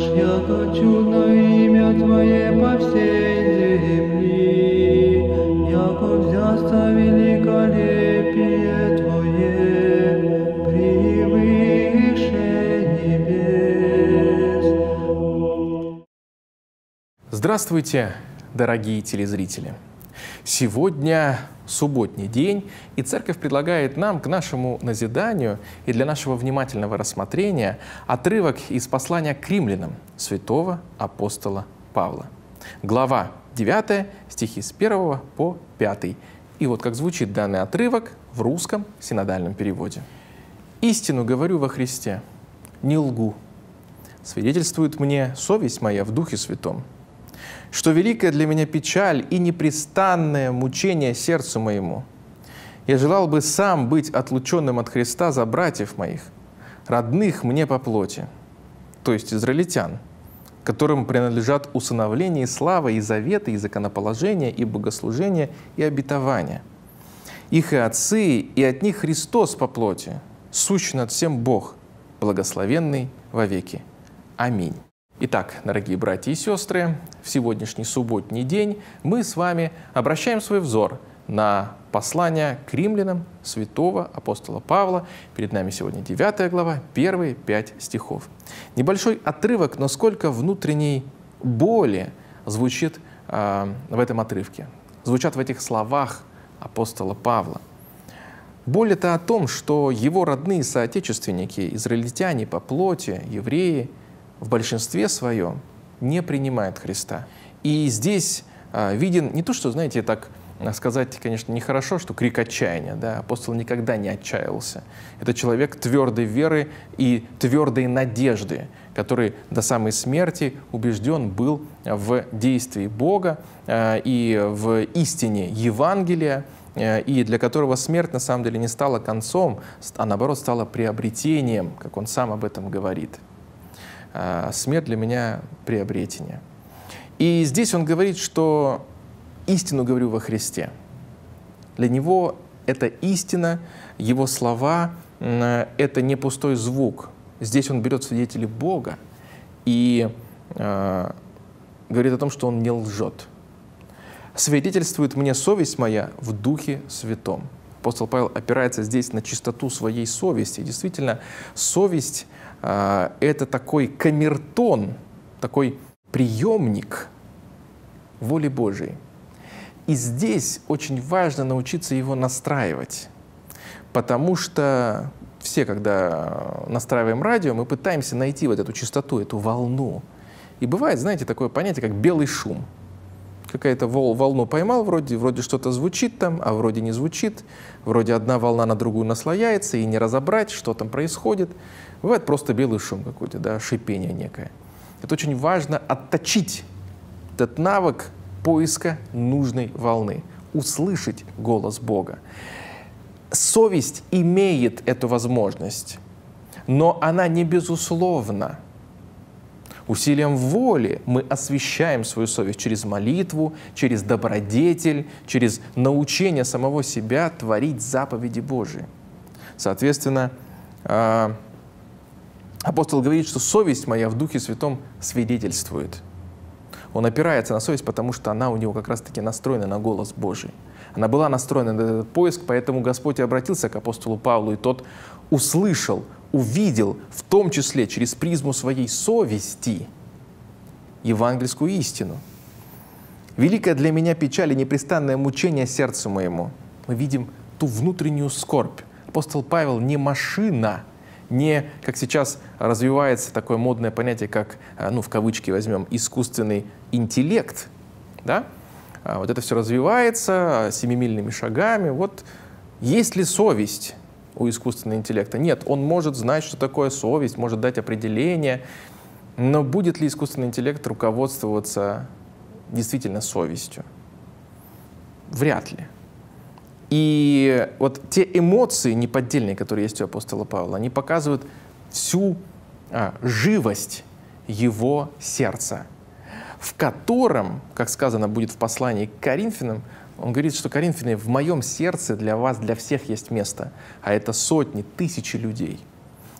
Ложь я хочу на имя Твое по всей земли, яко взяста великолепие Твое превыше небес. Здравствуйте, дорогие телезрители! Сегодня субботний день, и Церковь предлагает нам к нашему назиданию и для нашего внимательного рассмотрения отрывок из послания к римлянам святого апостола Павла. Глава 9, стихи с 1 по 5. И вот как звучит данный отрывок в русском синодальном переводе. «Истину говорю во Христе, не лгу. Свидетельствует мне совесть моя в Духе Святом, что великая для меня печаль и непрестанное мучение сердцу моему. Я желал бы сам быть отлученным от Христа за братьев моих, родных мне по плоти, то есть израильтян, которым принадлежат усыновление и слава, и заветы, и законоположение, и богослужение, и обетование. Их и отцы, и от них Христос по плоти, сущий над всем Бог, благословенный вовеки. Аминь. Итак, дорогие братья и сестры, в сегодняшний субботний день мы с вами обращаем свой взор на послание к римлянам святого апостола Павла. Перед нами сегодня 9 глава, первые пять стихов. Небольшой отрывок, но сколько внутренней боли звучит э, в этом отрывке. Звучат в этих словах апостола Павла. Боль это о том, что его родные соотечественники, израильтяне по плоти, евреи – в большинстве своем не принимает Христа. И здесь а, виден не то, что, знаете, так сказать, конечно, нехорошо, что крик отчаяния. Да? Апостол никогда не отчаялся. Это человек твердой веры и твердой надежды, который до самой смерти убежден был в действии Бога а, и в истине Евангелия, а, и для которого смерть на самом деле не стала концом, а наоборот стала приобретением, как он сам об этом говорит. А, смерть для меня приобретение. И здесь он говорит, что истину говорю во Христе. Для него это истина, его слова — это не пустой звук. Здесь он берет свидетелей Бога и э, говорит о том, что он не лжет. «Свидетельствует мне совесть моя в Духе Святом». Апостол Павел опирается здесь на чистоту своей совести. Действительно, совесть — а, это такой камертон, такой приемник воли Божией. И здесь очень важно научиться его настраивать, потому что все, когда настраиваем радио, мы пытаемся найти вот эту частоту, эту волну. И бывает, знаете, такое понятие, как белый шум. Какая-то вол, волну поймал вроде, вроде что-то звучит там, а вроде не звучит. Вроде одна волна на другую наслояется, и не разобрать, что там происходит. Бывает просто белый шум какой-то, да, шипение некое. Это очень важно отточить этот навык поиска нужной волны, услышать голос Бога. Совесть имеет эту возможность, но она не безусловна. Усилием воли мы освещаем свою совесть через молитву, через добродетель, через научение самого себя творить заповеди Божии. Соответственно, а, Апостол говорит, что совесть моя в Духе Святом свидетельствует. Он опирается на совесть, потому что она у него как раз-таки настроена на голос Божий. Она была настроена на этот поиск, поэтому Господь обратился к апостолу Павлу, и тот услышал, увидел, в том числе через призму своей совести, евангельскую истину. Великая для меня печаль и непрестанное мучение сердцу моему. Мы видим ту внутреннюю скорбь. Апостол Павел не машина – не, как сейчас развивается такое модное понятие, как, э, ну, в кавычки возьмем, искусственный интеллект, да? А вот это все развивается семимильными шагами. Вот есть ли совесть у искусственного интеллекта? Нет, он может знать, что такое совесть, может дать определение, но будет ли искусственный интеллект руководствоваться действительно совестью? Вряд ли. И вот те эмоции неподдельные, которые есть у апостола Павла, они показывают всю а, живость его сердца, в котором, как сказано будет в послании к Коринфянам, он говорит, что Коринфяне, в моем сердце для вас, для всех есть место, а это сотни, тысячи людей.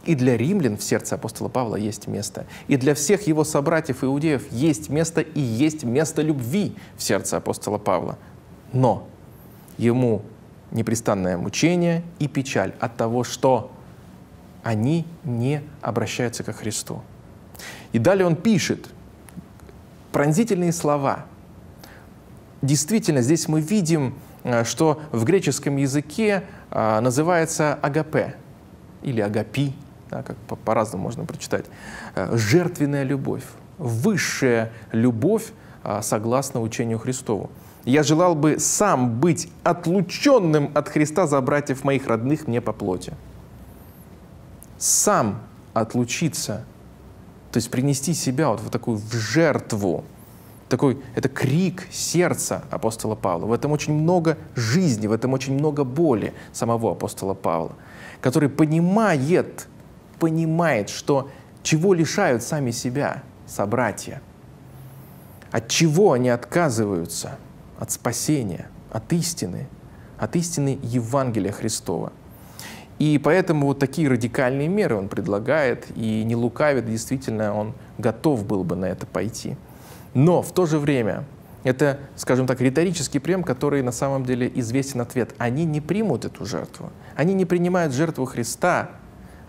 И для римлян в сердце апостола Павла есть место. И для всех его собратьев иудеев есть место и есть место любви в сердце апостола Павла. Но ему непрестанное мучение и печаль от того, что они не обращаются ко Христу. И далее он пишет пронзительные слова. Действительно, здесь мы видим, э, что в греческом языке э, называется агапе или агапи, да, как по-разному можно прочитать, э, жертвенная любовь, высшая любовь согласно учению Христову. Я желал бы сам быть отлученным от Христа за братьев моих родных мне по плоти. Сам отлучиться, то есть принести себя вот в такую в жертву. Такой, это крик сердца апостола Павла. В этом очень много жизни, в этом очень много боли самого апостола Павла, который понимает, понимает, что чего лишают сами себя собратья, от чего они отказываются – от спасения, от истины, от истины Евангелия Христова. И поэтому вот такие радикальные меры он предлагает, и не лукавит, действительно, он готов был бы на это пойти. Но в то же время это, скажем так, риторический прием, который на самом деле известен ответ. Они не примут эту жертву. Они не принимают жертву Христа.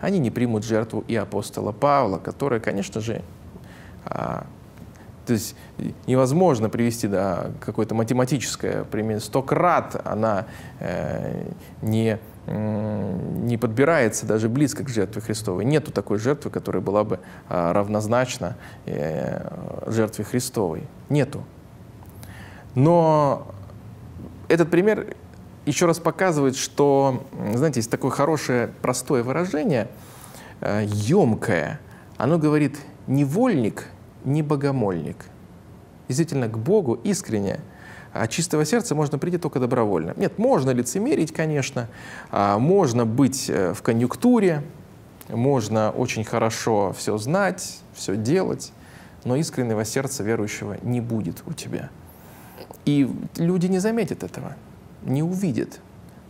Они не примут жертву и апостола Павла, которая, конечно же, а, то есть невозможно привести да, какое-то математическое пример. Сто крат она э, не, не подбирается даже близко к жертве Христовой. Нету такой жертвы, которая была бы э, равнозначна э, жертве Христовой. Нету. Но этот пример еще раз показывает, что, знаете, есть такое хорошее, простое выражение, э, емкое. Оно говорит, невольник — не богомольник. Действительно, к Богу искренне, от чистого сердца можно прийти только добровольно. Нет, можно лицемерить, конечно, а, можно быть э, в конъюнктуре, можно очень хорошо все знать, все делать, но искреннего сердца верующего не будет у тебя. И люди не заметят этого, не увидят.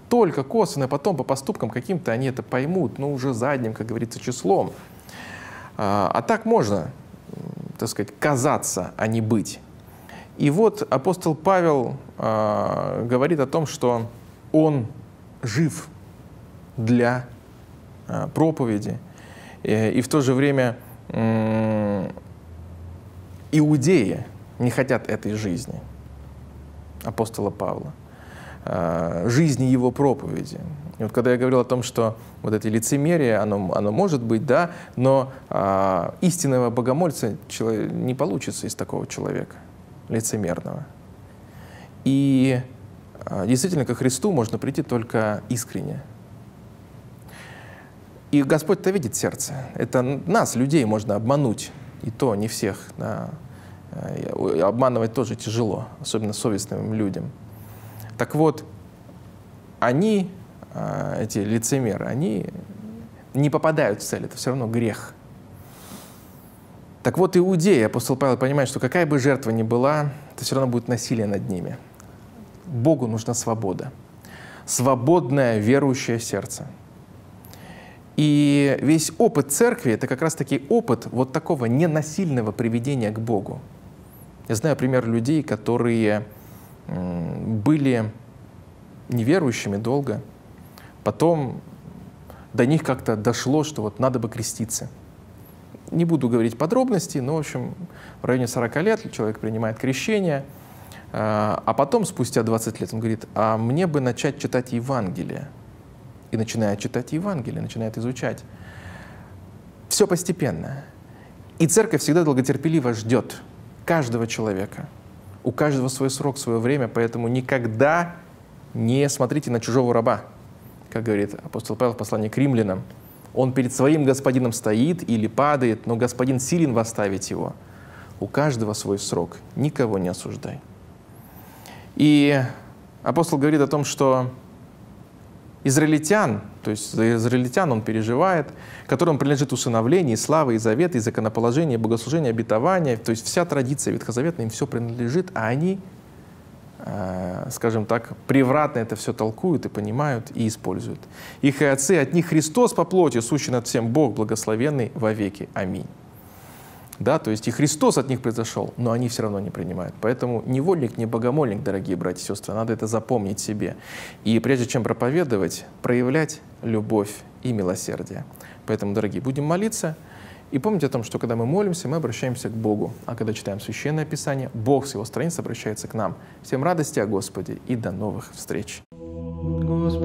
Только косвенно потом по поступкам каким-то они это поймут, но уже задним, как говорится, числом. А, а так можно так сказать, казаться, а не быть. И вот апостол Павел э, говорит о том, что он жив для э, проповеди, и, и в то же время э, иудеи не хотят этой жизни апостола Павла, э, жизни его проповеди. И вот когда я говорил о том, что вот это лицемерие, оно, оно может быть, да, но а, истинного богомольца не получится из такого человека, лицемерного. И а, действительно, ко Христу можно прийти только искренне. И Господь-то видит сердце. Это нас, людей, можно обмануть. И то не всех. Да. И обманывать тоже тяжело, особенно совестным людям. Так вот, они а, эти лицемеры, они не попадают в цель, это все равно грех. Так вот, иудеи, апостол Павел понимает, что какая бы жертва ни была, это все равно будет насилие над ними. Богу нужна свобода. Свободное верующее сердце. И весь опыт церкви — это как раз-таки опыт вот такого ненасильного приведения к Богу. Я знаю пример людей, которые были неверующими долго — Потом до них как-то дошло, что вот надо бы креститься. Не буду говорить подробности, но, в общем, в районе 40 лет человек принимает крещение, а, а потом, спустя 20 лет, он говорит, а мне бы начать читать Евангелие. И начинает читать Евангелие, начинает изучать. Все постепенно. И церковь всегда долготерпеливо ждет каждого человека. У каждого свой срок, свое время, поэтому никогда не смотрите на чужого раба как говорит апостол Павел в послании к римлянам, он перед своим господином стоит или падает, но господин силен восставить его. У каждого свой срок, никого не осуждай. И апостол говорит о том, что израильтян, то есть за израильтян он переживает, которым принадлежит усыновление, слава, и завет, и законоположение, и богослужение, обетование, то есть вся традиция ветхозаветная им все принадлежит, а они скажем так, превратно это все толкуют и понимают и используют. Их и отцы, от них Христос по плоти, сущий над всем Бог, благословенный во веки. Аминь. Да, то есть и Христос от них произошел, но они все равно не принимают. Поэтому невольник, не богомольник, дорогие братья и сестры, надо это запомнить себе. И прежде чем проповедовать, проявлять любовь и милосердие. Поэтому, дорогие, будем молиться и помнить о том, что когда мы молимся, мы обращаемся к Богу. А когда читаем Священное Писание, Бог с Его страниц обращается к нам. Всем радости о Господе и до новых встреч. Господи,